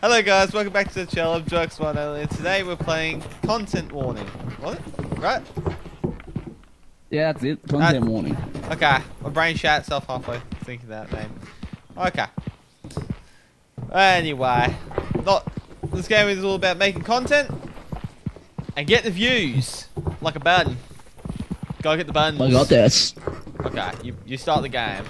Hello guys, welcome back to the channel. I'm Jux One and today we're playing Content Warning. What? Right? Yeah, that's it. Content warning. Okay. My brain shot itself halfway thinking that name. Okay. Anyway, not this game is all about making content and get the views like a button. Go get the buttons. I got this. Okay, you you start the game.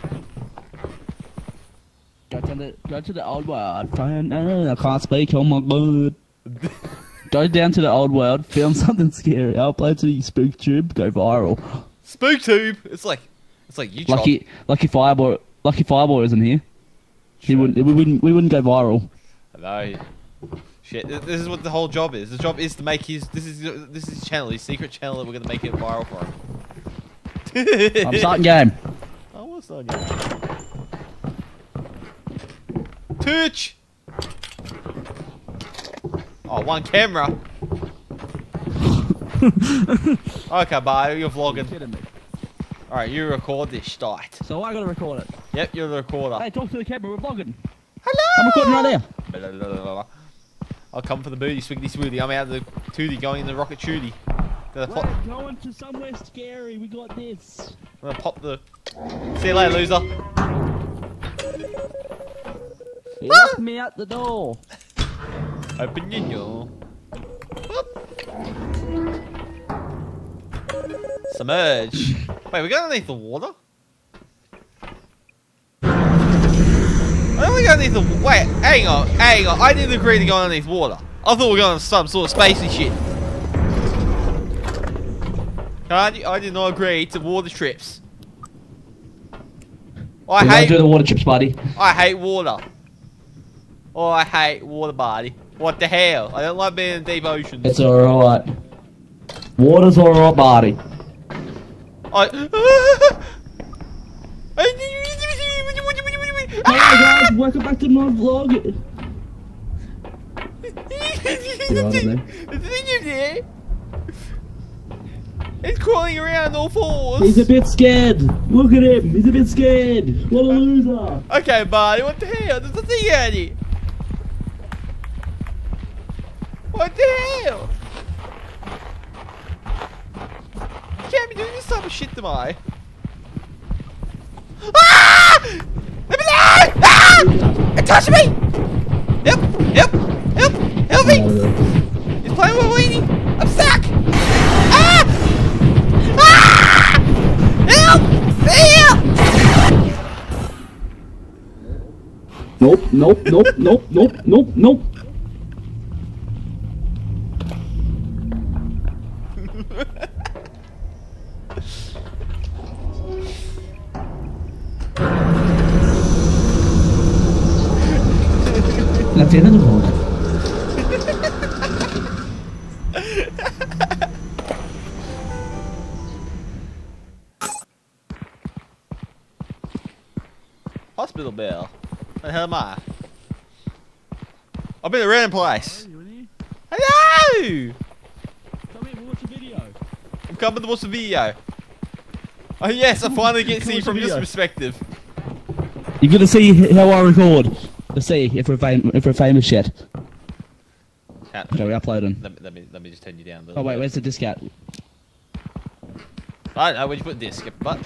Go to the go to the old world. Find, can't speak. Oh my god. go down to the old world. Film something scary. Upload to the SpookTube. Go viral. SpookTube. It's like it's like YouTube. Lucky, lucky Fireboy. Lucky Fireboy isn't here. He wouldn't. We wouldn't. We wouldn't go viral. Hello. Shit, this is what the whole job is. The job is to make his. This is this is his channel, his secret channel that we're gonna make it viral for him. I'm starting game. I was starting game. Twitch. Oh, one camera. okay, bye. You're vlogging. All right, you record this shite. So I gotta record it. Yep, you're the recorder. Hey, talk to the camera. We're vlogging. Hello. I'm recording right there. I'll come for the booty, swiggity swooty. I'm out of the tootie, going in the rocket shooty. We're going to somewhere scary. We got this. I'm gonna pop the. See you later, loser. He locked me out the door. Open your door. Submerge. Wait, we got underneath the water? I don't we got underneath the wait, hang on, hang on. I didn't agree to go underneath water. I thought we were going on some sort of spacey shit. I, I did not agree to water trips. I We're gonna hate do the water chips, buddy. I hate water. Oh, I hate water, buddy. What the hell? I don't like being in deep oceans. It's alright. Water's alright, buddy. I. Hey guys, welcome back to my vlog. It's crawling around all fours. He's a bit scared. Look at him. He's a bit scared. What a loser. Okay, buddy, what the hell? There's a thing at. What the hell? Can't be doing this type of shit to me. Ah! Let me out! Ah! It touched me! Help! Help! Help! Help me! He's playing with Weenie! I'm stuck! Ah! Ah! Help! Help! Nope, nope, nope, nope, nope, nope, nope. That's the end of the vlog. Hospital bell. Where the hell am I? I'm in a random place. Hello! Come here, watch a video. I'm coming to watch the video. Oh yes, I finally get to see from this perspective. You're gonna see how I record. To see if we're fam- if we're famous yet. Cat, Okay, we're uploading. let, me, let me let me just turn you down Oh wait, where's the discount? I don't where'd you put this? Skip butt?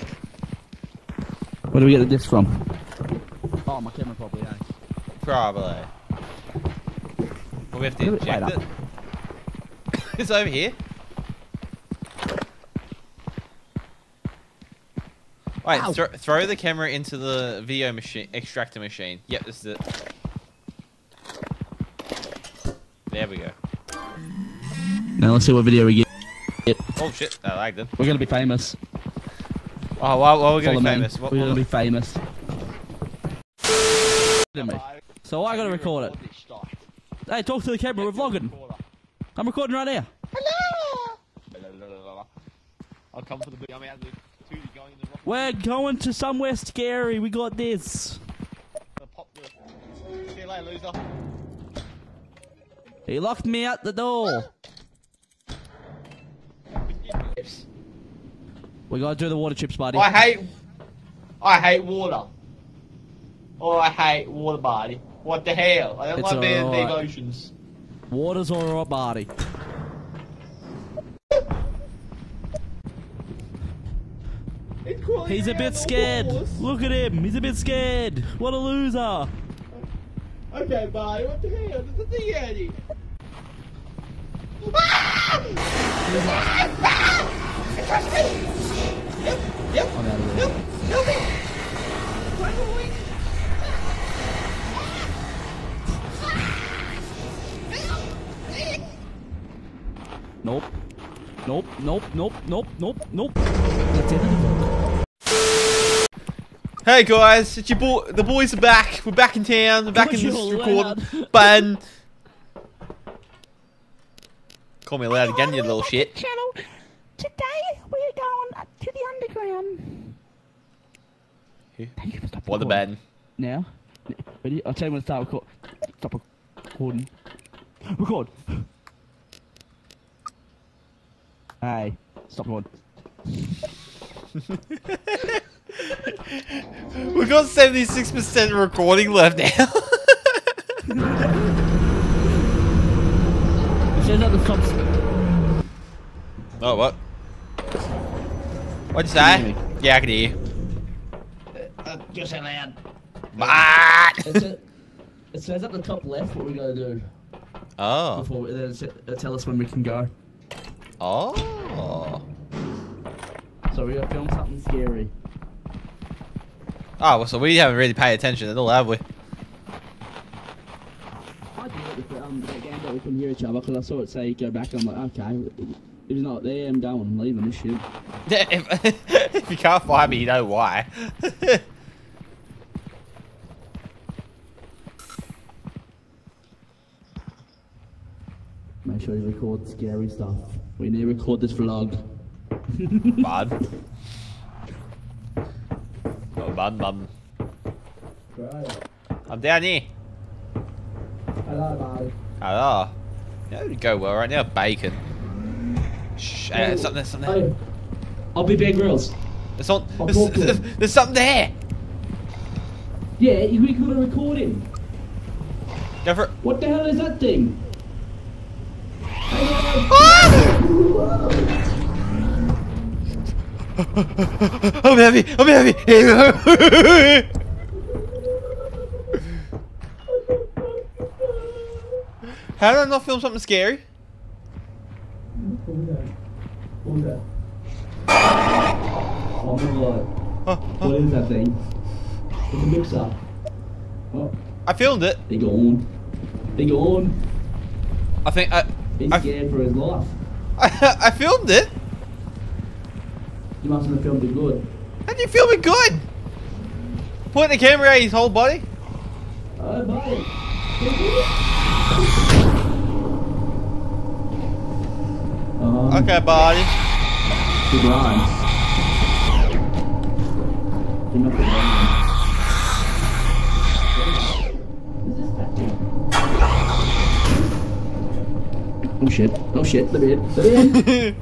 Where do we get this from? Oh, my camera probably. Eh? Probably. Well, we have to inject it. it's over here. Wait, Ow. thro throw the camera into the video machine, extractor machine. Yep, this is it. There we go. Now let's see what video we get. Oh shit, I lagged it. We're gonna be famous. Oh, why, why are we gonna Follow be me. famous? What, We're gonna be famous. So I gotta record it. Hey, talk to the camera. We're vlogging. I'm recording right now. Hello! I'll come for the big. I'm out of the two going the. We're going to somewhere scary. We got this. See you later, loser. He locked me out the door. We gotta do the water chips, buddy. I hate. I hate water. Oh, I hate water, buddy. What the hell? I don't It's like being in big oceans. Water's alright, buddy. He's a bit scared. Look at him. He's a bit scared. What a loser. Okay, buddy, what the hell? There's a thing out here. Yep, I'm out of yep, there. help me! Run away. Nope. Nope, nope, nope, nope, nope, nope. That's it. Hey guys, it's your boy. The boys are back. We're back in town. We're back in this You're recording. loud. Bun. Call me loud again, you little shit. Channel. Today we're going up to the underground. Thank you for stopping. What the bad? Now. Ready? I'll tell you when to start record. Stop recording. Record. Hey. Stop recording. We've got 76% recording left now. It says at the top. oh, what? What'd you Can you say? Yeah, I can hear you. Uh, just say loud. But. It says, it says at the top left what we gotta do Oh. before we, then it tell us when we can go. Oh. So we gotta film something scary. Oh, well, so we haven't really paid attention at all, have we? I did it um, the game that we couldn't hear each other because I saw it say go back. I'm like, okay, if he's not there, I'm going. I'm leaving this shit. Yeah, if, if you can't find me, you know why. Make sure you record scary stuff. We need to record this vlog. bud. Oh, bud, bud. I'm down here. Hello, buddy. Hello. That would go well right now. Bacon. Shh, uh, there's something, there's something there. Hey, I'll be Bear Grylls. There's, I'll there's, there's, there's something there. Yeah, we gotta record him. Go for it. What the hell is that thing? Ah! I'm heavy. I'm heavy. How did I not film something scary? Oh my god. Oh, oh. What is that thing? It's a mixer. Oh, I filmed it. they gone. They gone. I think I, He's I, scared for his life. I, I filmed it. You mustn't have filmed it good. How do you film it good? Point the camera at his whole body. Oh, buddy. Oh, Okay, buddy. Good lines. You're not good lines. What is that thing? Oh shit. Oh shit. Let me in. Let me in.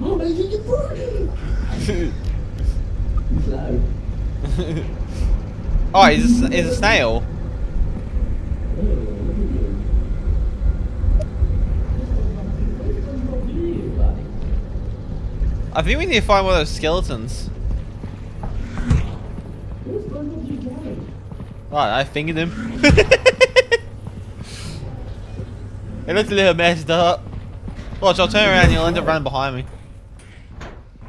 oh, man, you can Oh, he's a, he's a snail. I think we need to find one of those skeletons. Oh, I fingered him. it looks a little messed up. Watch, I'll turn around and you'll end up running behind me.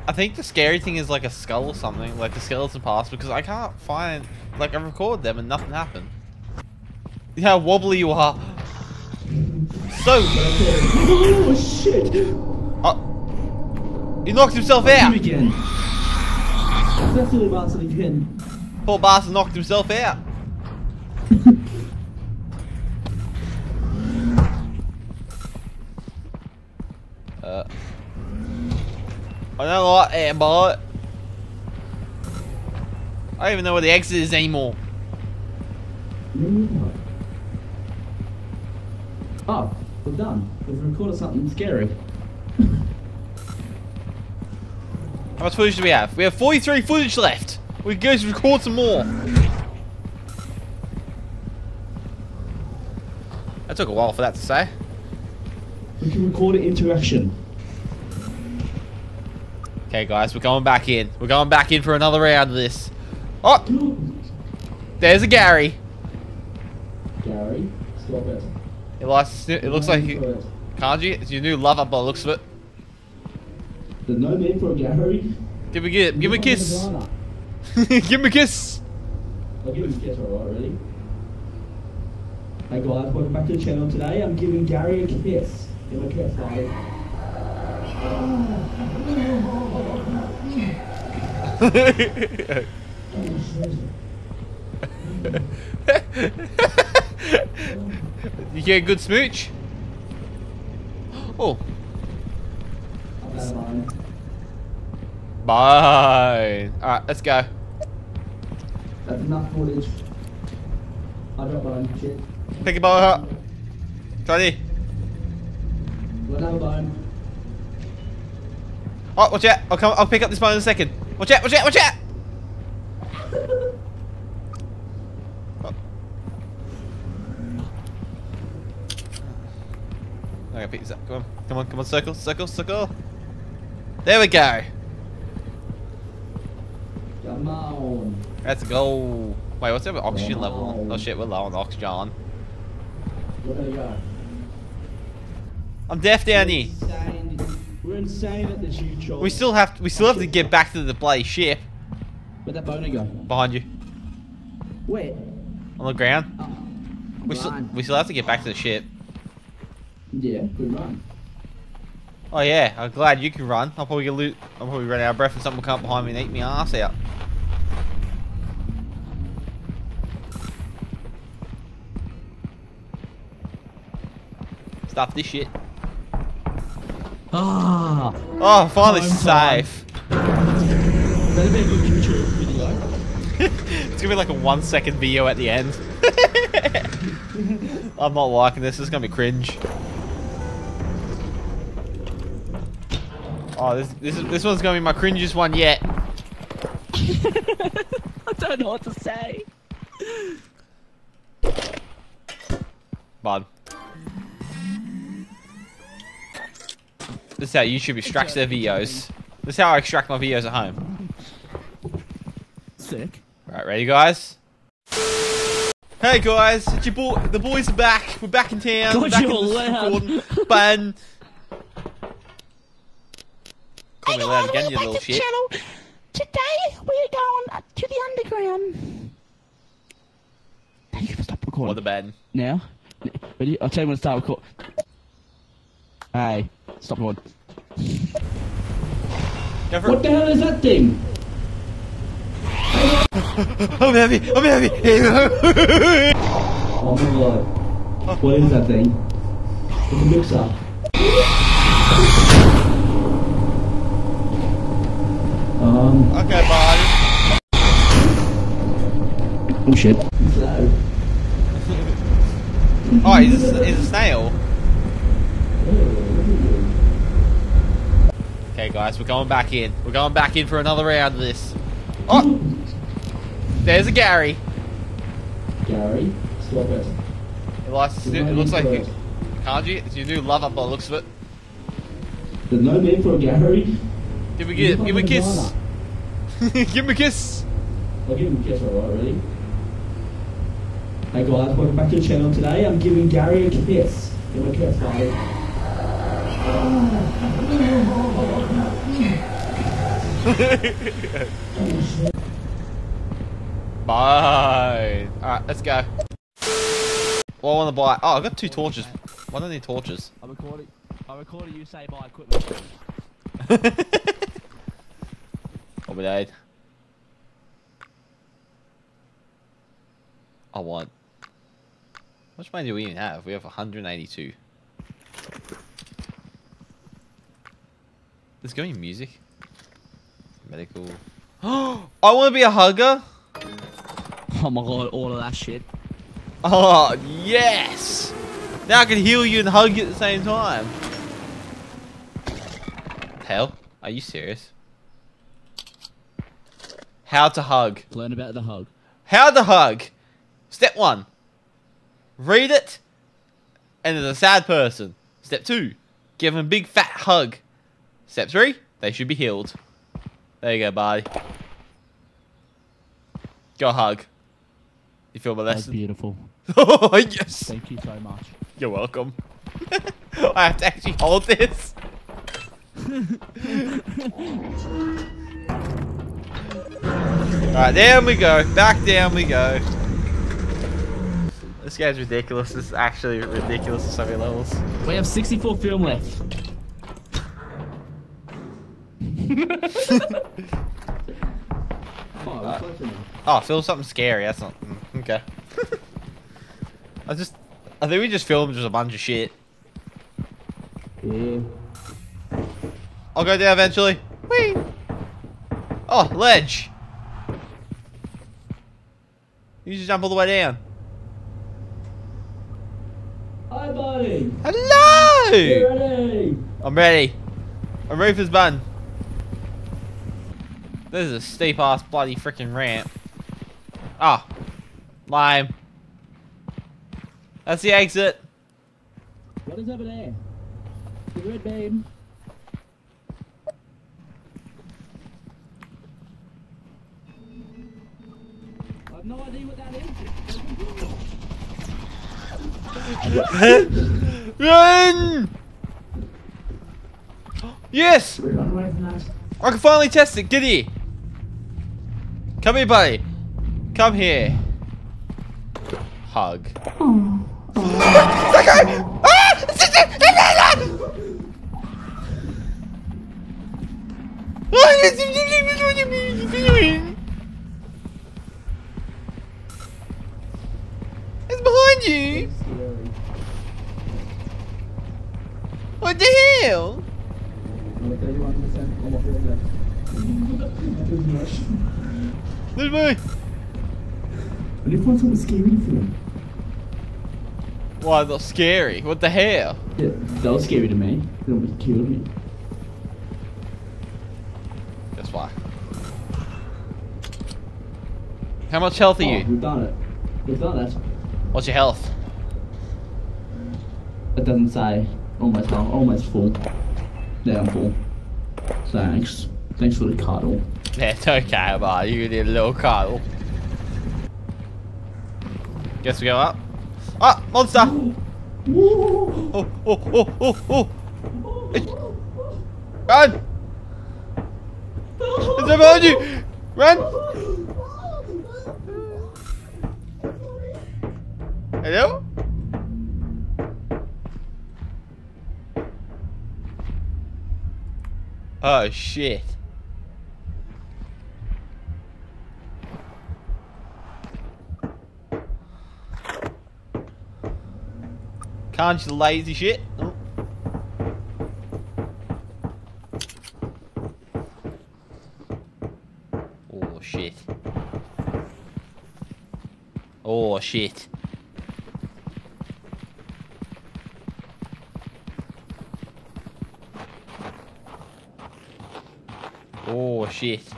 I think the scary thing is like a skull or something, like the skeleton pass, because I can't find, like I record them and nothing happened. You know how wobbly you are. So, Oh shit! oh, he knocked himself Him out. again. That bastard again. Poor bastard knocked himself out. uh, I don't like that, but I don't even know where the exit is anymore. Oh, we're done. We've recorded something scary. How much footage do we have? We have 43 footage left. We can go to record some more. That took a while for that to say. We can record it into interaction. Okay, guys, we're going back in. We're going back in for another round of this. Oh, there's a Gary. Gary, stop it. It, likes, it looks like you, Kanji, it's your new lover by the looks of it. There's no need for a Gary. Give me, give, give me a kiss. Give me a kiss. I'll give him a kiss, alright, ready? Hey guys, welcome back to the channel. Today I'm giving Gary a kiss. Give him a kiss, guys. you get a good smooch? Oh, bye. Alright, let's go. That's enough footage. I bone. Shit. Pick your bow up. Try bone. Oh, watch out. I'll come. I'll pick up this bone in a second. Watch out, watch out, watch out. Oh. I gotta pick this up. Come on, come on, come on, circle, circle, circle. There we go. Come on. Let's go. Wait, what's our oxygen level? Oh shit, we're low on oxygen. We're gonna go. I'm deaf, Downey. We're insane at this YouTube. We still have to, we still have to get back to the bloody ship. Where'd that boner go? Behind you, Where? on the ground. Oh. We still we still have to get back to the ship. Yeah, good run. Oh yeah, I'm glad you can run. I'll probably get loot. I'll probably run out of breath and something will come up behind me and eat me ass out. Stop this shit. Ah. Oh, finally Home time. safe. That'd be a good YouTube video. it's gonna be like a one second video at the end. I'm not liking this. This is gonna be cringe. Oh, this this is, this one's gonna be my cringiest one yet. I don't know what to say. Bud. This is how YouTube extracts their videos. This is how I extract my videos at home. Sick. Right, ready guys? Hey guys, it's your boy. The boys are back. We're back in town. God, We're back you're in this loud. recording. Bun. Call Hey me loud again, you little to the shit. channel. Today we're going to the underground. Thank you for stop What recording. the bad? Now? Ready? I'll tell you when to start recording. Hey, stop recording. Go for What the hell is that thing? I'm heavy. I'm heavy. Oh my god. What is that thing? It's a mixer. Um, okay, bud. oh shit. Slow. Oh, is this is a snail? Okay, guys, we're going back in. We're going back in for another round of this. Oh, there's a Gary. Gary, stop it. It, likes, it looks like you, Kanji. It's your new lover by the looks of it. There's no name for a Gary. Give me give, give me a kiss. give me a kiss. I'll give him a kiss, alright, ready? Hey guys, welcome back to the channel. Today I'm giving Gary a kiss. Give him a kiss, guys. Bye. Alright, let's go. Well, I want to buy. Oh, I've got two torches. Why don't I need torches? I'm recording. I'm recording you say my equipment. Oh, my dad. I want. How much money do we even have? We have 182. There's going to be music. Medical. Oh, I want to be a hugger. Oh my god, all of that shit. Oh, yes! Now I can heal you and hug you at the same time. Hell, are you serious? How to hug. Learn about the hug. How to hug. Step one. Read it. and there's a sad person. Step two, give them a big fat hug. Step three, they should be healed. There you go, buddy. Go hug. You feel my lesson? That's beautiful. oh, yes. Thank you so much. You're welcome. I have to actually hold this. Alright, down we go. Back down we go. This guy's ridiculous. This is actually ridiculous at so many levels. We have 64 film left. oh. Oh, film something scary. That's not mm, okay. I just, I think we just filmed just a bunch of shit. Yeah. I'll go down eventually. Whee! Oh, ledge. You just jump all the way down. Hi, buddy. Hello! ready. I'm ready. I'm ready for this button. This is a steep ass bloody freaking ramp. Ah. Lime. That's the exit. What is over there? The red beam. I have no idea what that is. Run! Yes! Run away that. I can finally test it. Get here. Come here, buddy. Come here. Hug. Okay. Ah! It's behind you. What the hell? There's me. What if find something scary film? Why, that's scary. What the hell? Yeah, that was scary to me. It almost killed me. Guess why? How much health are Oh, you? we've done it. We've done it. What's your health? It doesn't say. Almost done. Almost full. Now I'm full. Thanks. Thanks for the cuddle. Yeah, it's okay, but you a little cuddle. Guess we go up. Ah, monster! Oh, oh, oh, oh, oh! Run! It's behind you! Run! Hello? Oh shit. Can't you lazy shit? Oh. Shit. Oh shit. Oh shit.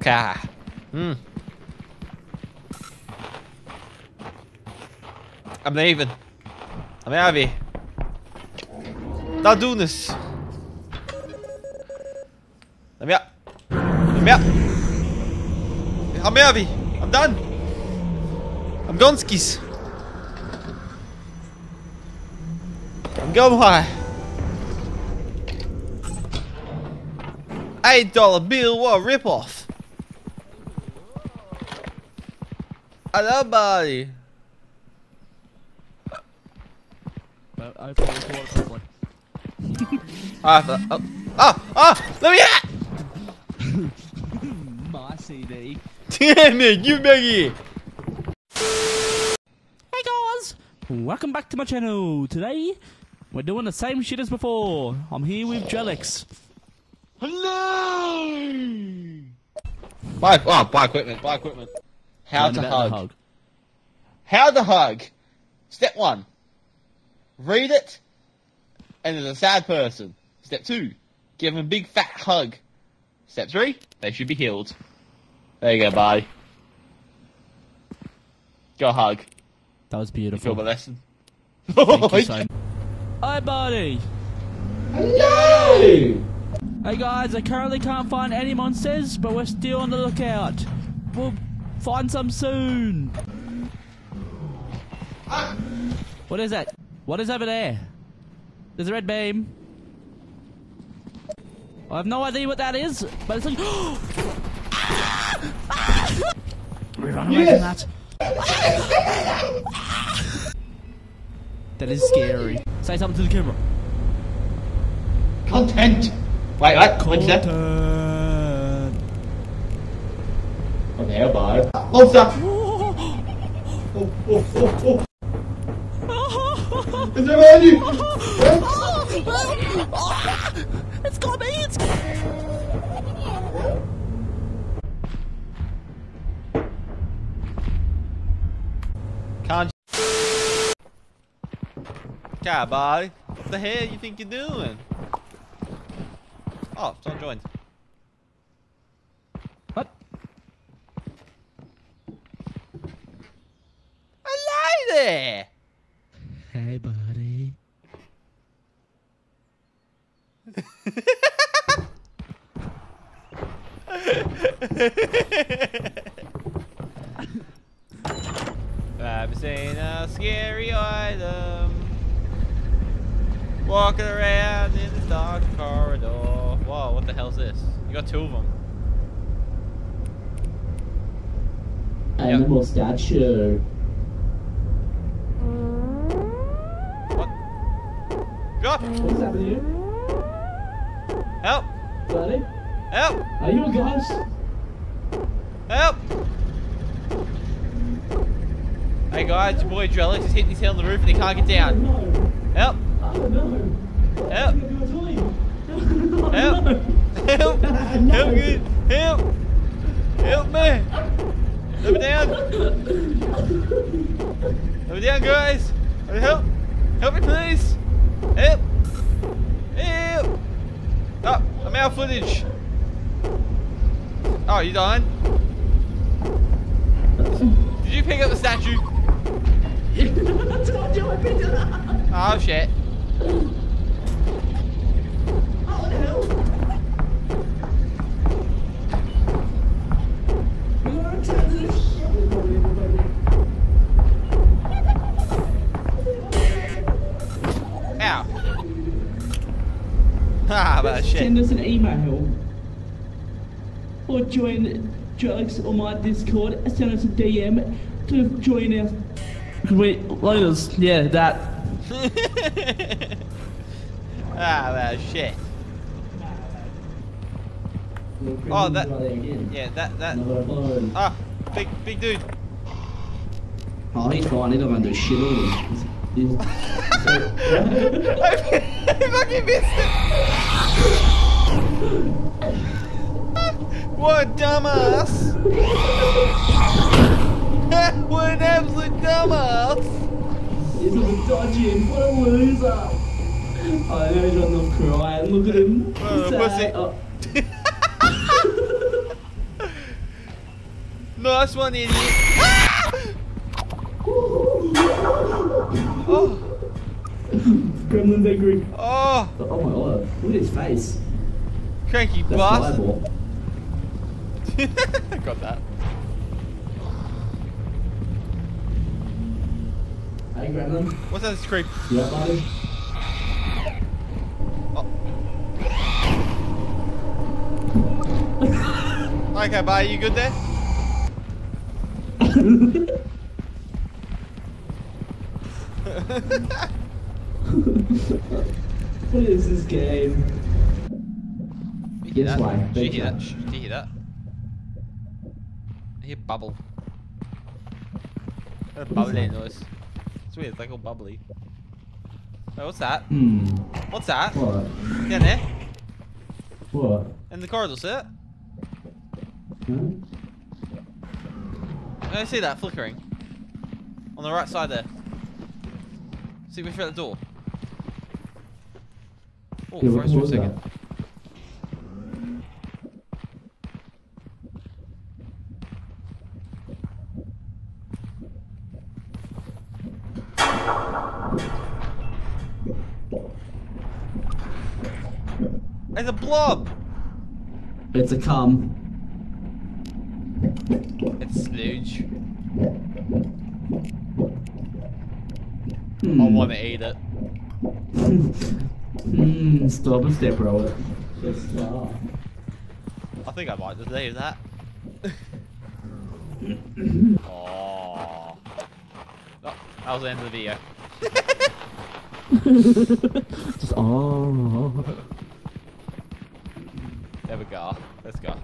Okay. Hmm. I'm leaving. I'm out of here. Not doing this. Let me out. Let me out. I'm out of here. I'm done. I'm gone skis. I'm going high. Eight dollar bill, what a ripoff. Hello, buddy. I open the door properly. Ah, th- oh, ah, ah, let me out! My CD. Damn it, give me here. Hey guys! Welcome back to my channel. Today, we're doing the same shit as before. I'm here with Jelix. Hello! Buy, oh, buy equipment, buy equipment. How Learn to about the hug. How to hug. Step one. Read it. and there's a sad person. Step two, give them a big fat hug. Step three, they should be healed. There you go, bye. Go hug. That was beautiful. You feel beautiful. the lesson? Thank you oh, so. Hi, buddy. Hello! Hey guys, I currently can't find any monsters, but we're still on the lookout. We'll find some soon. What is that? What is over there? There's a red beam. I have no idea what that is, but it's like. Ah! Ah! we run away from that. that is scary. Say something to the camera. Content! Wait, what? What's that? Content. What the hell, bud? Monster! Oh, Oh, oh, oh, Is there behind you? it's got me! It's Can't. Bye. What the hell you think you're doing? Oh, someone joined. what? Hello there! Hey, buddy. I've seen a scary item walking around in this dark corridor. Whoa, what the hell's this? You got two of them. Animal statue. What? God! What's happening? Help! Buddy? Help! Are you a ghost? Help! Hey guys, your boy Drelics is hitting his head on the roof and he can't get down. Help! Help! I'm gonna do a toy. Help! Help! Help! Good! Help! Help me! Let me down! Let me down, guys! Help! Help me, please! Help! Help! Oh, I'm out of footage. Oh, you dying? Did you pick up the statue? I told you I picked it up. Oh shit. Join Drugs on my Discord. Send us a DM to join our. Wait, Lotus. Yeah, that. ah, well, shit. Oh, that- Yeah, that, that. Ah, big, big dude. Oh, he's fine. He's not gonna do shit all this. He's, I fucking missed it. What a dumbass. what an absolute dumbass. he's a dodging. What a loser. Oh, now he's on the crying. Look at him. Sad. pussy. Oh, nice one, idiot. oh, Gremlin's angry. oh, Oh my god. Look at his face. cranky That's bastard. Got that. Hey, Gremlin. What's that creep? You up, buddy? Oh. Okay, bye. You good there? What is this game? You hear This that? Did you hear that? you hear that? I hear bubble. A bubbly noise. It's weird. It's like all bubbly. Wait, what's that? Hmm. What's that? What? Down there? What? In the corridor, see it? Huh? I see that flickering. On the right side there. See if we through the door. Oh, Yeah, what for a second. that? Blob! It's a cum. It's sludge. Hmm. I want to eat it. Hmm, stop and step roll it. Just stop. I think I might just leave that. oh. oh. That was the end of the video. Just oh. There we go. Let's go.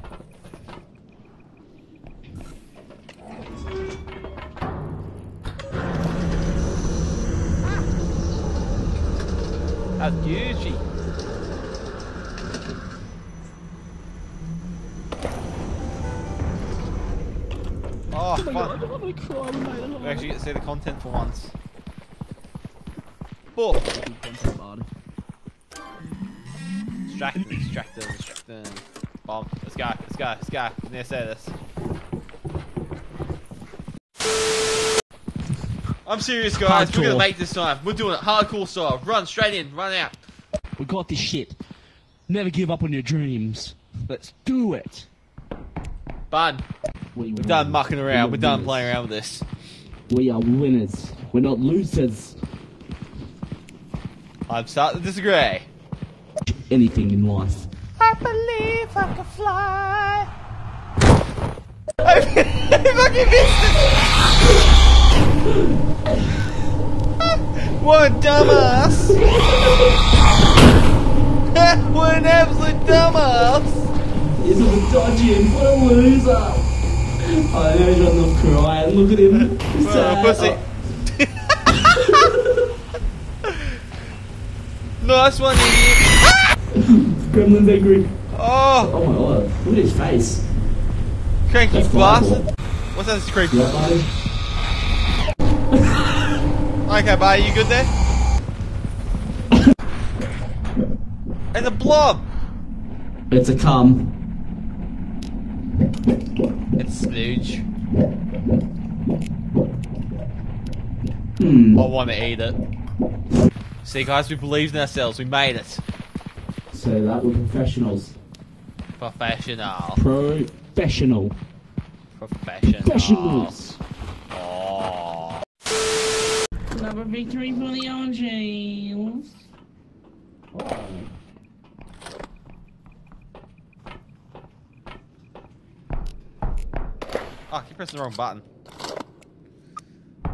Ah. That's Gucci. Oh, gonna. We actually get to see the content for once. Distracting, distracting, distracting. Bomb. Let's go, let's go, let's go. We need to say this. I'm serious, guys. We're gonna make this time. We're doing it hardcore style. Run straight in, run out. We got this shit. Never give up on your dreams. Let's do it. Bud. We We're done mucking around. We're done playing around with this. We are winners. We're not losers. I'm starting to disagree. Anything in life. I believe I can fly. I fucking missed it. what a dumbass. what an absolute dumbass. He's a dodging. What a loser. I know he's enough crying. Look at him. He's Well, sad. pussy. Oh. nice one, idiot. Gremlin's angry. Oh, Oh my god. Look at his face. cranky That's bastard. horrible. What's that creepy? Yeah, buddy. Okay, bye. You good there? it's a blob. It's a cum. It's sludge. Hmm. I want to eat it. See, guys, we believed in ourselves. We made it. So that we're professionals. Professional. Professional. Professional. Professionals. Oh. Another victory for the OGs. Oh, I keep pressing the wrong button.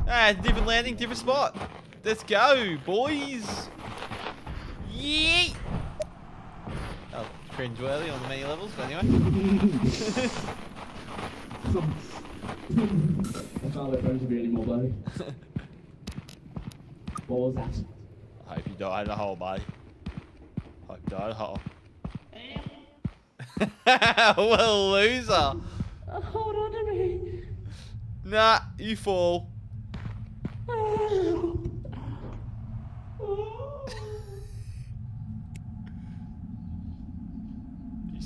Ah, different landing, different spot. Let's go, boys. Yeet. Cringe-worthy on the many levels, but anyway. I can't let friends with you anymore, buddy. what was that? I hope you die in a hole, buddy. Hope you die in a hole. what a loser. Oh, hold on to me. Nah, you fall.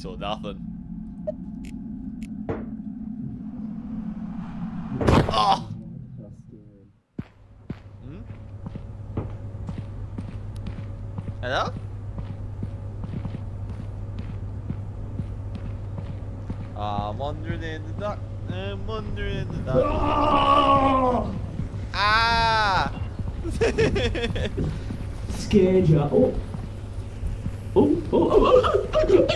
You saw nothing. Oh! Hmm? Hello? I'm wandering in the dark. I'm wandering in the dark. Ah! Scared ya. Oh. Oh, oh, oh, oh, oh, oh, oh shit, what I run Go away. You can get now. Look at this I made dickwad. it. Stuck I in made it out of the the sludge. spider. oh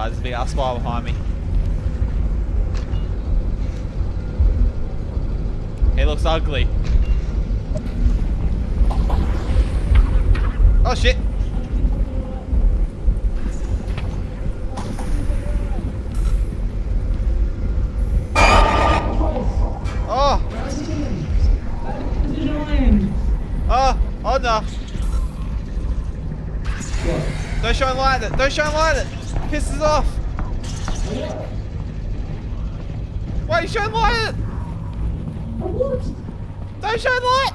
Guys, there's a big ass behind me. He looks ugly. Oh shit! Oh! Oh! Oh no! Don't shine light at it! Don't shine light at it! Pisses off! You shine light? Don't shine light!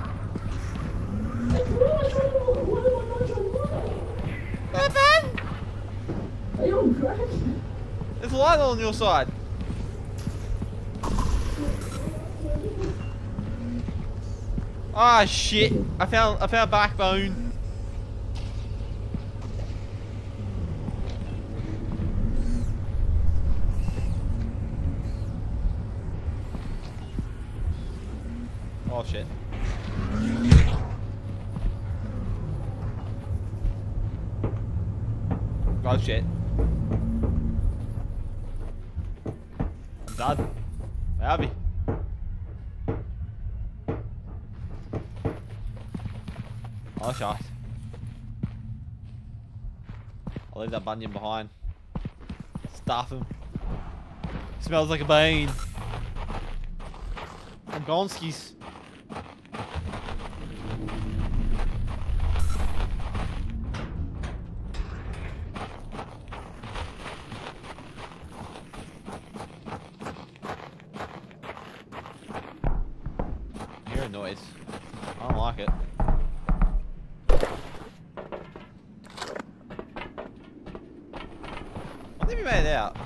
What am I trying to do? What am I not trying to do? Batman! Are you on crack? There's a light on your side. Ah shit! I found I found backbone. Oh shit. Oh shit. I'm done. Where are we? Oh shot. I'll leave that bunion behind. Stuff him. Smells like a bean. I'm Gonskis. Hear a noise. I don't like it. I think we made it out.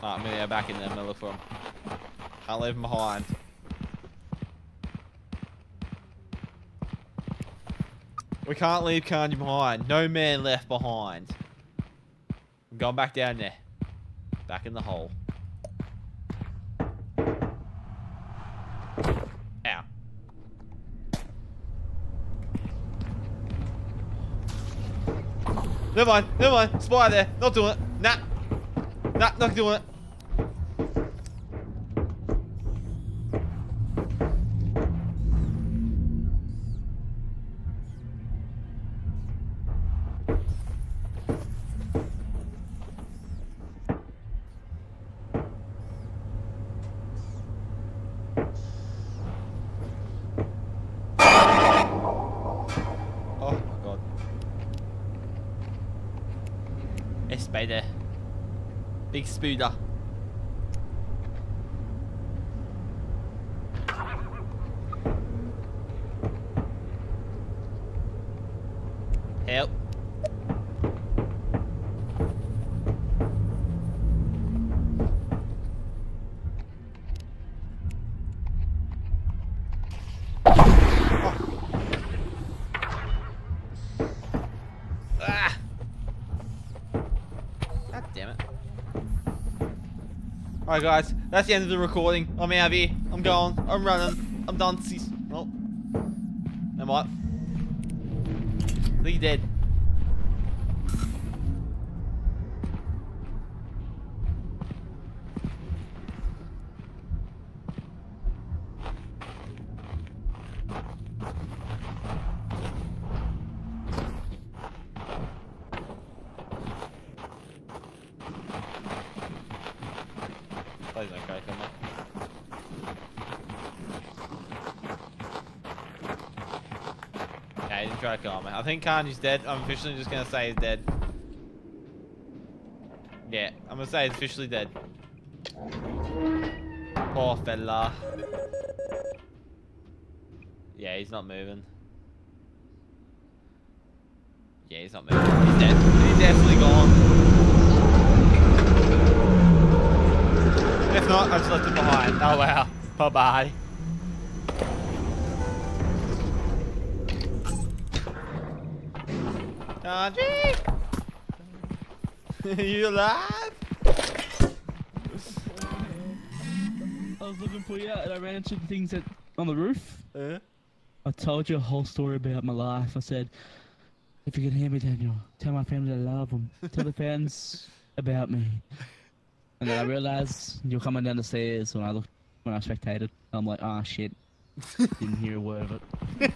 Alright, I'm gonna go him. Can't leave him behind. We can't leave Kanji behind. No man left behind. I'm going back down there. Back in the hole. Ow. Never mind, never mind. Spy there. Not doing it. Nah. Nah, not doing it. Big spooder. Help. Ah! God damn it. Alright guys, that's the end of the recording. I'm out of here. I'm going. I'm running. I'm done. Oh. Am I? I think he's dead. Please don't crack on me. Kill me. I think Kanji's dead. I'm officially just gonna say he's dead. Yeah, I'm gonna say he's officially dead. Poor fella. Yeah, he's not moving. Yeah, he's not moving. He's dead. He's definitely gone. If not, I just left him behind. Oh wow. Bye bye. you alive? I was looking for you and I ran into the things that on the roof. Uh, I told you a whole story about my life. I said, if you can hear me, Daniel, tell my family I love them. Tell the fans about me. And then I realized you're coming down the stairs when I looked when I spectated. I'm like, ah shit. Didn't hear a word of it.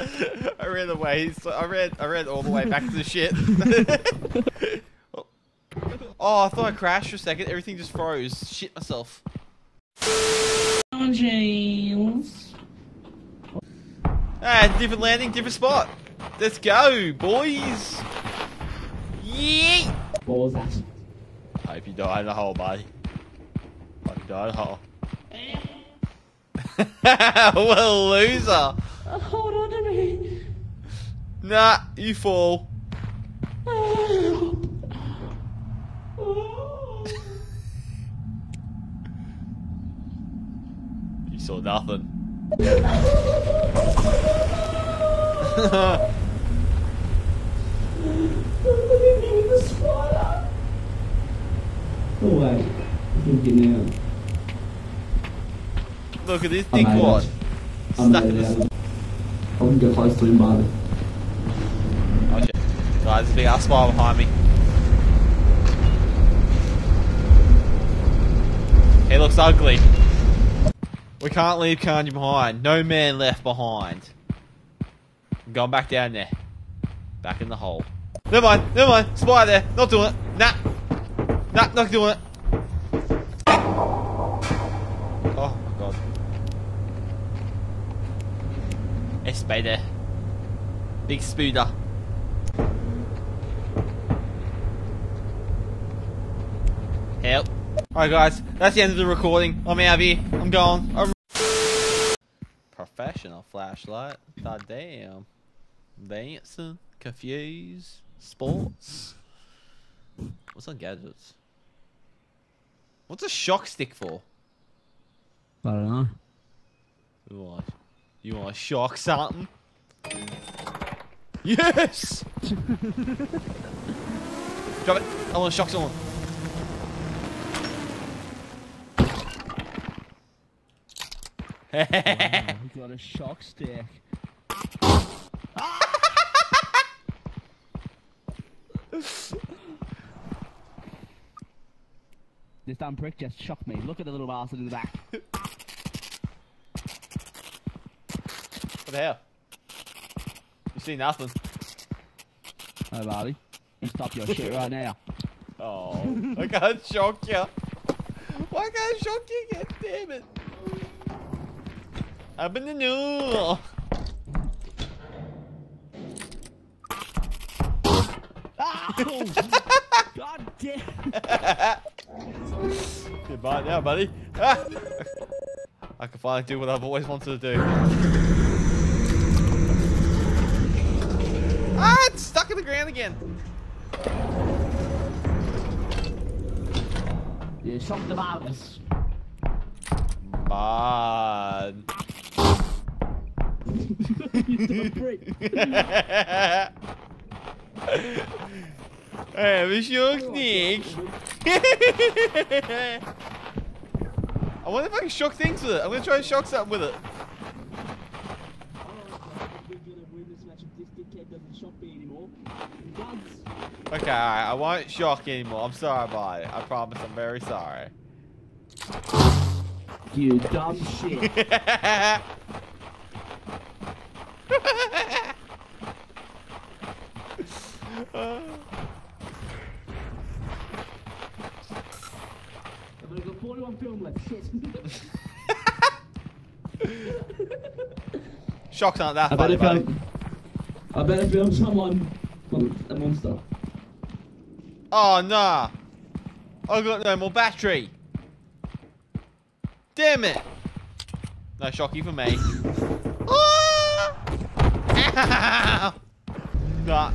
I ran away. So I ran. I ran all the way back to the shit. Oh, I thought I crashed for a second. Everything just froze. Shit myself. James. Ah, different landing, different spot. Let's go, boys. Yeet. What was that? Hope you die in the hole, buddy. Hope you die in the hole. what a loser. Uh, hold on to me. Nah, you fall. Saw nothing. Oh I think it now. Look at this I made dickwad. I Stuck made in it this. I wouldn't get close to him, but Oh shit. Guys, there's a big ass spider behind me. He looks ugly. We can't leave Kanji behind. No man left behind. I'm going back down there. Back in the hole. Never mind, never mind. Spy there. Not doing it. Nah. Nah, not doing it. Oh my god. A spider. Big spooder. Help. Alright guys, that's the end of the recording. I'm out of here. I'm gone. I'm Professional flashlight. God damn. Dancing. Confused. Sports. What's on gadgets? What's a shock stick for? I don't know. You want, you want to shock something? Yes! Drop it. I want to shock someone. Wow, we got a shock stick. This damn prick just shocked me. Look at the little bastard in the back. What the hell? You see nothing. Hey, buddy. You stop your shit right now. Oh, I can't shock you. Why can't I shock you again? Damn it. Up in the new. God damn. Goodbye now, buddy. I can finally do what I've always wanted to do. Ah, it's stuck in the ground again. You shocked the virus. Bad. prick. Hey, we oh, Nick. I wonder if I can shock things with it. I'm gonna try and shock something with it. Okay, alright, I won't shock anymore. I'm sorry about it. I promise I'm very sorry. You dumb shit. I've got 41 film left. Shit. Shocks aren't that I funny, better buddy. film. I better film someone. A monster. Oh, nah. I got no more battery. Damn it. No shocky for me. Ow! Nah.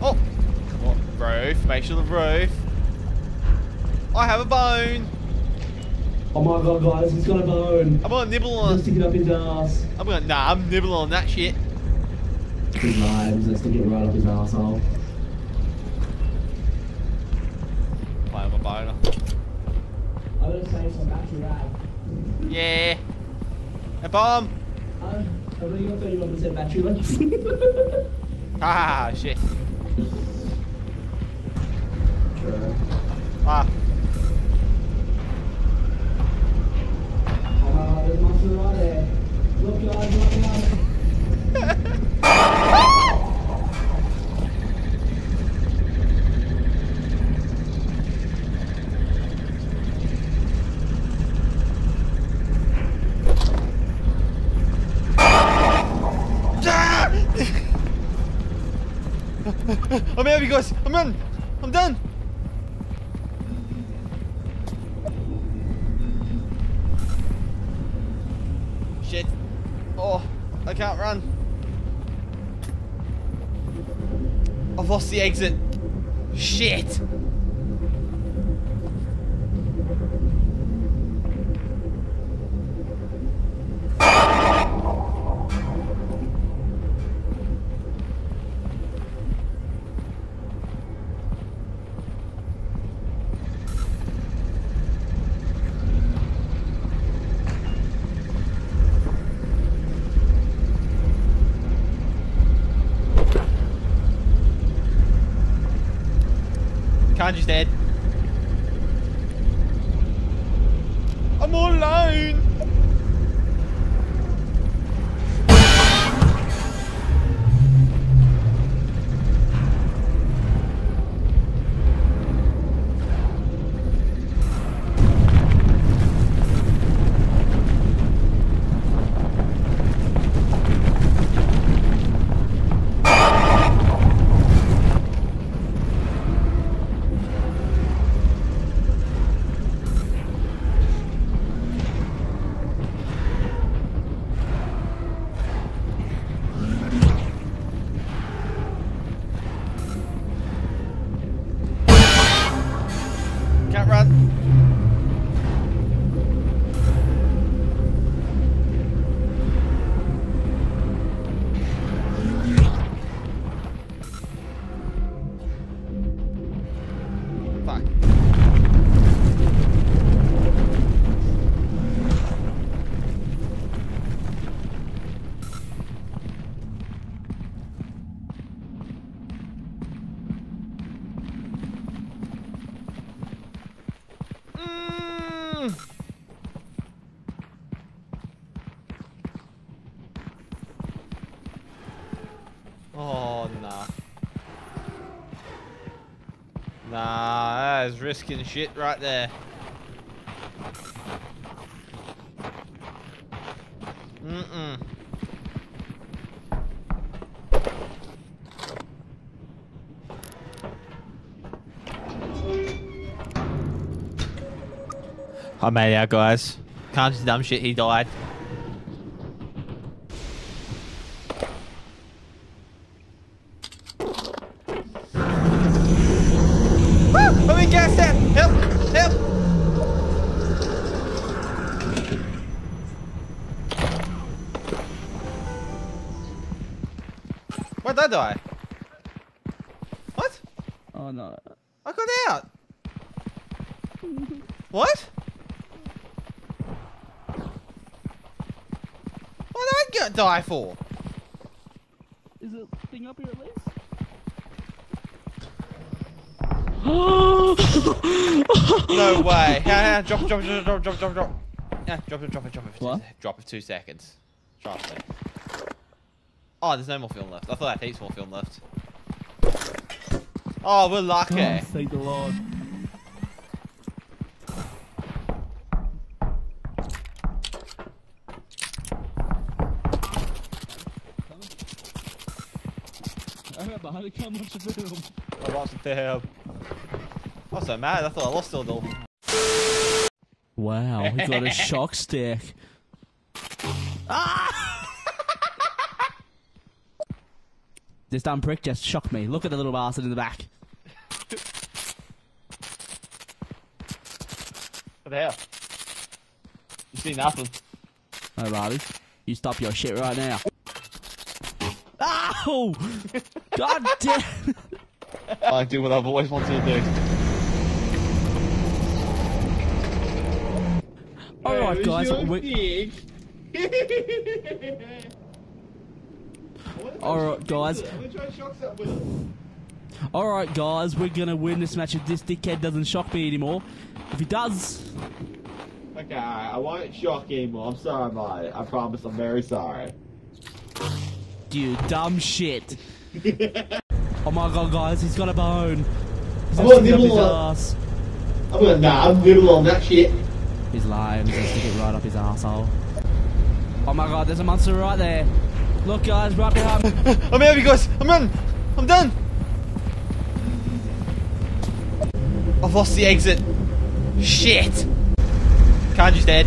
Oh. What? Roof. Make sure the roof. I have a bone. Oh my god, guys, he's got a bone. I'm gonna nibble on it. stick it up his ass. I'm gonna, nah, I'm nibbling on that shit. His knives, let's stick it right up his asshole. Play on my boner. I'm gonna save some battery rag. Yeah. A bomb. Oh. I've only got 31% battery. Ah, shit. Ah. The exit. Shit! Kanji's dead. Risking shit right there. Mm-mm. I made it out, guys. Kanji's dumb shit, he died. Woo! I'm in gas tank! Help! Help! Where'd I die? What? Oh no. I got out! What? What did I get die for? Is it thing up here at least? No way. Yeah, yeah, drop, it, drop, it, drop, it, drop, it, drop, it, drop. it. Yeah, drop it, drop it, drop it. For What? Two, drop it two seconds. Trust me. Oh, there's no more film left. I thought I had heaps more film left. Oh, we're lucky. Oh, thank the Lord. I got behind it, come watch the film. I watched the film. I so mad. I thought I lost all. Wow, he got a shock stick. Ah! this damn prick just shocked me. Look at the little bastard in the back. What the hell? You see nothing. Hey, Robbie, you stop your shit right now. Ow! God damn! I do what I've always wanted to do. Alright, guys, we... Alright, guys. Alright, guys, we're gonna win this match if this dickhead doesn't shock me anymore. If he does, Okay, I won't shock anymore. I'm sorry about it. I promise. I'm very sorry. You dumb shit. oh my god, guys, he's got a bone. He's I'm gonna gonna stick it up his nibble on- ass. I'm gonna nah, I'm little on that shit. He's lying. He's gonna stick it right up his asshole. Oh my god, there's a monster right there. Look, guys, right behind me. I'm out, you guys. I'm in. I'm done. I've lost the exit. Shit. Kanji's dead.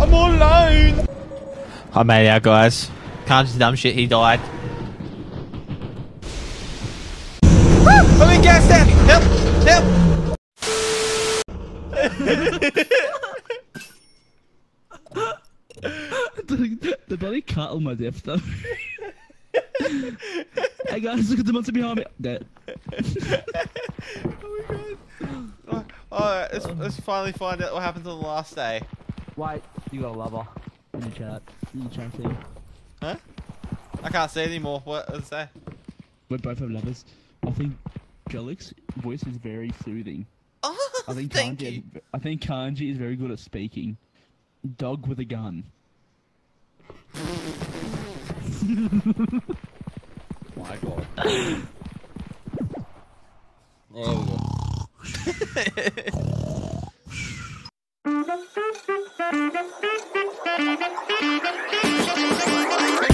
I'm all alone. I made it out, guys. Kanji's dumb shit. He died. Ah, I'm in gas tank. Help! Help! the, the bloody cut on my death though. hey guys, look at the monster behind me. Dead. Oh, my god. Alright, let's, let's finally find out what happened on the last day. Wait, you got a lover in the chat. In the chat thing. Huh? I can't see anymore. What does it say? We both have lovers. I think Jellic's voice is very soothing. Oh, I think thank Kanji. you. I think Kanji is very good at speaking. Dog with a gun. My god. There we go. Thank you.